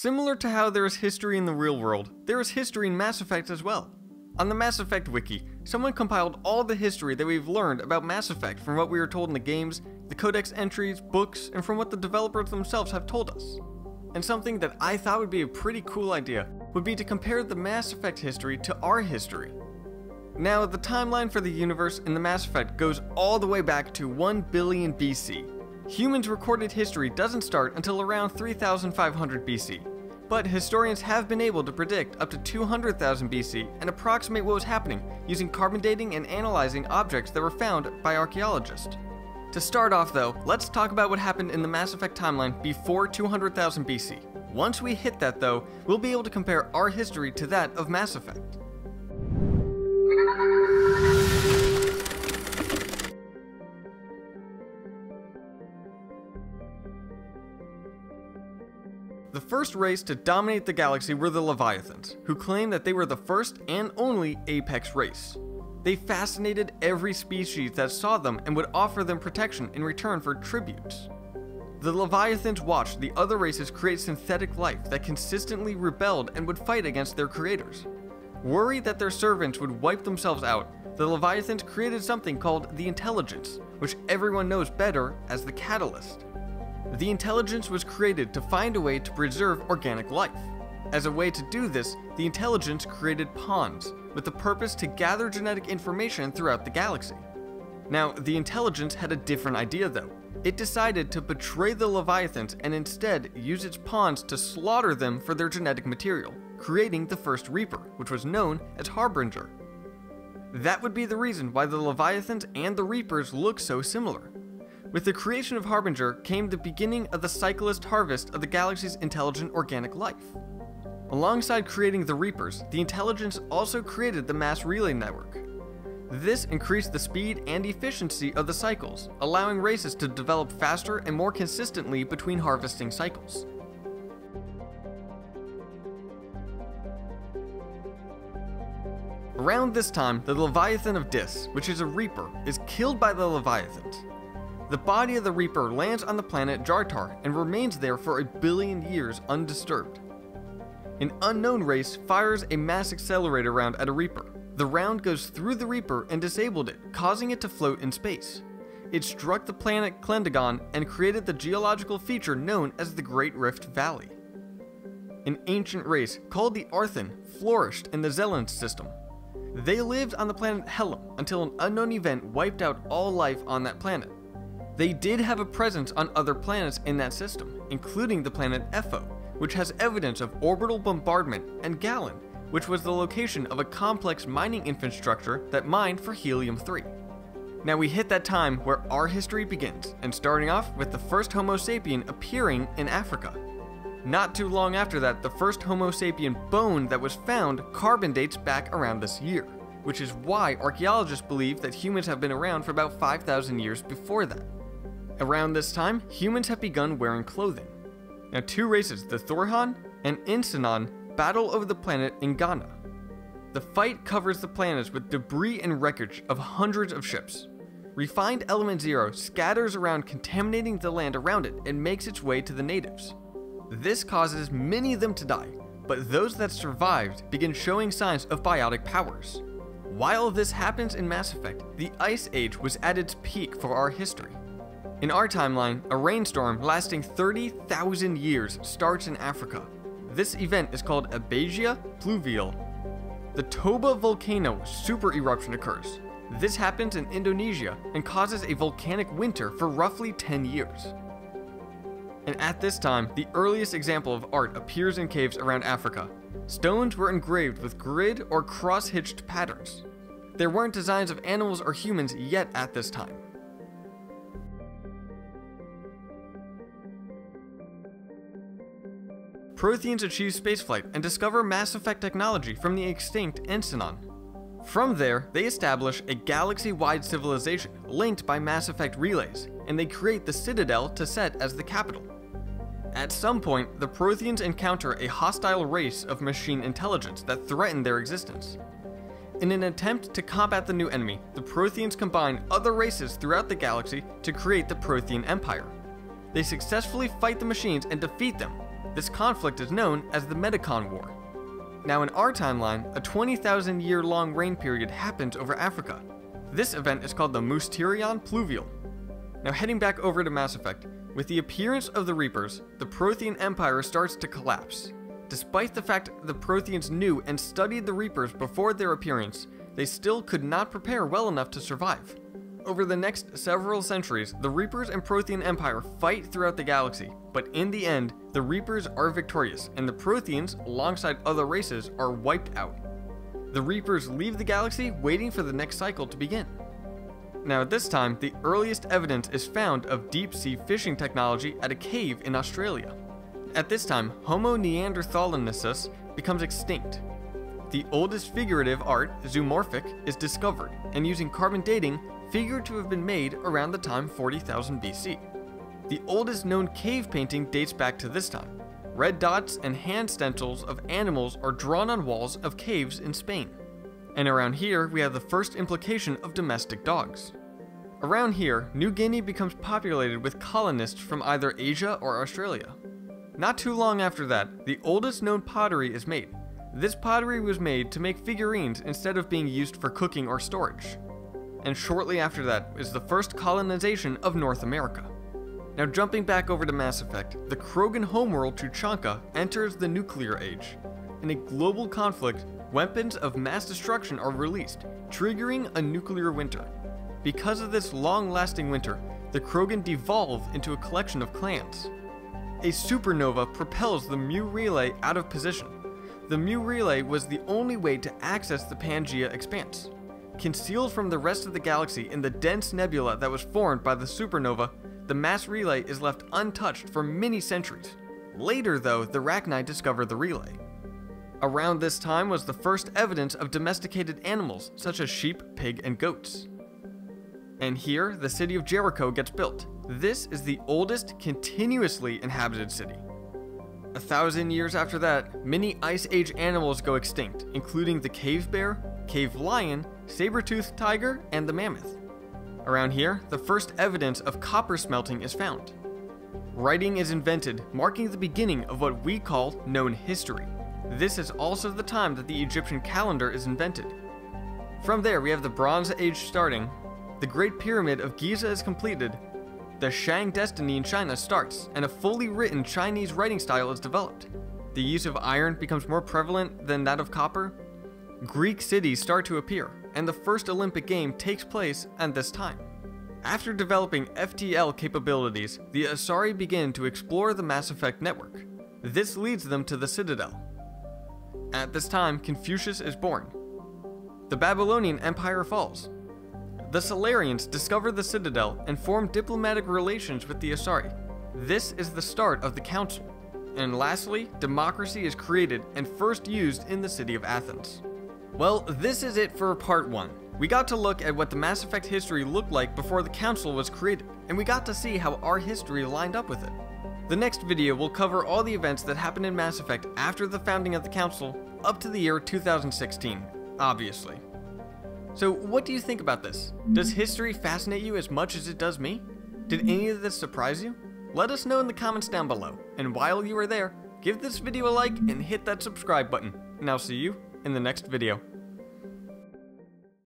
Similar to how there is history in the real world, there is history in Mass Effect as well. On the Mass Effect wiki, someone compiled all the history that we've learned about Mass Effect from what we were told in the games, the codex entries, books, and from what the developers themselves have told us. And something that I thought would be a pretty cool idea would be to compare the Mass Effect history to our history. Now, the timeline for the universe in the Mass Effect goes all the way back to 1 billion BC. Humans' recorded history doesn't start until around 3500 BC, but historians have been able to predict up to 200,000 BC and approximate what was happening using carbon dating and analyzing objects that were found by archaeologists. To start off though, let's talk about what happened in the Mass Effect timeline before 200,000 BC. Once we hit that though, we'll be able to compare our history to that of Mass Effect. First race to dominate the galaxy were the Leviathans, who claimed that they were the first and only apex race. They fascinated every species that saw them and would offer them protection in return for tributes. The Leviathans watched the other races create synthetic life that consistently rebelled and would fight against their creators. Worried that their servants would wipe themselves out, the Leviathans created something called the Intelligence, which everyone knows better as the Catalyst. The Intelligence was created to find a way to preserve organic life. As a way to do this, the Intelligence created pawns, with the purpose to gather genetic information throughout the galaxy. Now, the Intelligence had a different idea though. It decided to betray the Leviathans and instead use its pawns to slaughter them for their genetic material, creating the first Reaper, which was known as Harbinger. That would be the reason why the Leviathans and the Reapers look so similar. With the creation of Harbinger came the beginning of the cyclist harvest of the galaxy's intelligent organic life. Alongside creating the Reapers, the Intelligence also created the Mass Relay Network. This increased the speed and efficiency of the cycles, allowing races to develop faster and more consistently between harvesting cycles. Around this time, the Leviathan of Dis, which is a Reaper, is killed by the Leviathans. The body of the Reaper lands on the planet Jartar and remains there for a billion years undisturbed. An unknown race fires a mass accelerator round at a Reaper. The round goes through the Reaper and disabled it, causing it to float in space. It struck the planet Klendagon and created the geological feature known as the Great Rift Valley. An ancient race called the Arthen flourished in the Xelens system. They lived on the planet Helm until an unknown event wiped out all life on that planet. They did have a presence on other planets in that system, including the planet Epho, which has evidence of orbital bombardment, and Gallon, which was the location of a complex mining infrastructure that mined for helium-3. Now we hit that time where our history begins, and starting off with the first Homo sapien appearing in Africa. Not too long after that, the first Homo sapien bone that was found carbon dates back around this year, which is why archaeologists believe that humans have been around for about 5,000 years before that. Around this time, humans have begun wearing clothing. Now two races, the Thoi'han and Inusannon, battle over the planet Eingana. The fight covers the planets with debris and wreckage of hundreds of ships. Refined Element Zero scatters around contaminating the land around it and makes its way to the natives. This causes many of them to die, but those that survived begin showing signs of biotic powers. While this happens in Mass Effect, the Ice Age was at its peak for our history. In our timeline, a rainstorm lasting 30,000 years starts in Africa. This event is called Abbassia Pluvial. The Toba volcano super eruption occurs. This happens in Indonesia and causes a volcanic winter for roughly 10 years. And at this time, the earliest example of art appears in caves around Africa. Stones were engraved with grid or cross-hitched patterns. There weren't designs of animals or humans yet at this time. Protheans achieve spaceflight and discover Mass Effect technology from the extinct Inusannon. From there, they establish a galaxy-wide civilization linked by Mass Effect relays, and they create the Citadel to set as the capital. At some point, the Protheans encounter a hostile race of machine intelligence that threaten their existence. In an attempt to combat the new enemy, the Protheans combine other races throughout the galaxy to create the Prothean Empire. They successfully fight the machines and defeat them, This conflict is known as the Metacon War. Now, in our timeline, a 20,000 year long rain period happens over Africa. This event is called the Mousterian Pluvial. Now, heading back over to Mass Effect, with the appearance of the Reapers, the Prothean Empire starts to collapse. Despite the fact the Protheans knew and studied the Reapers before their appearance, they still could not prepare well enough to survive. Over the next several centuries, the Reapers and Prothean Empire fight throughout the galaxy, but in the end, the Reapers are victorious, and the Protheans, alongside other races, are wiped out. The Reapers leave the galaxy, waiting for the next cycle to begin. Now, at this time, the earliest evidence is found of deep sea fishing technology at a cave in Australia. At this time, Homo neanderthalensis becomes extinct. The oldest figurative art, zoomorphic, is discovered, and using carbon dating, figured to have been made around the time 40,000 BC. The oldest known cave painting dates back to this time. Red dots and hand stencils of animals are drawn on walls of caves in Spain. And around here, we have the first implication of domestic dogs. Around here, New Guinea becomes populated with colonists from either Asia or Australia. Not too long after that, the oldest known pottery is made. This pottery was made to make figurines instead of being used for cooking or storage. And shortly after that is the first colonization of North America. Now jumping back over to Mass Effect, the Krogan homeworld Tuchanka enters the nuclear age. In a global conflict, weapons of mass destruction are released, triggering a nuclear winter. Because of this long-lasting winter, the Krogan devolve into a collection of clans. A supernova propels the Mu Relay out of position. The Mu Relay was the only way to access the Pangea expanse. Concealed from the rest of the galaxy in the dense nebula that was formed by the supernova, the mass relay is left untouched for many centuries. Later, though, the Rachni discover the relay. Around this time was the first evidence of domesticated animals such as sheep, pig, and goats. And here, the city of Jericho gets built, this is the oldest continuously inhabited city. A thousand years after that, many Ice Age animals go extinct, including the cave bear, cave lion, saber-toothed tiger, and the mammoth. Around here, the first evidence of copper smelting is found. Writing is invented, marking the beginning of what we call known history. This is also the time that the Egyptian calendar is invented. From there, we have the Bronze Age starting, the Great Pyramid of Giza is completed, the Shang dynasty in China starts, and a fully written Chinese writing style is developed. The use of iron becomes more prevalent than that of copper. Greek cities start to appear, and the first Olympic game takes place at this time. After developing FTL capabilities, the Asari begin to explore the Mass Effect network. This leads them to the Citadel. At this time, Confucius is born. The Babylonian Empire falls, the Salarians discover the Citadel and form diplomatic relations with the Asari. This is the start of the Council. And lastly, democracy is created and first used in the city of Athens. Well, this is it for part 1. We got to look at what the Mass Effect history looked like before the Council was created, and we got to see how our history lined up with it. The next video will cover all the events that happened in Mass Effect after the founding of the Council, up to the year 2016, obviously. So, what do you think about this? Does history fascinate you as much as it does me? Did any of this surprise you? Let us know in the comments down below. And while you are there, give this video a like and hit that subscribe button. And I'll see you in the next video.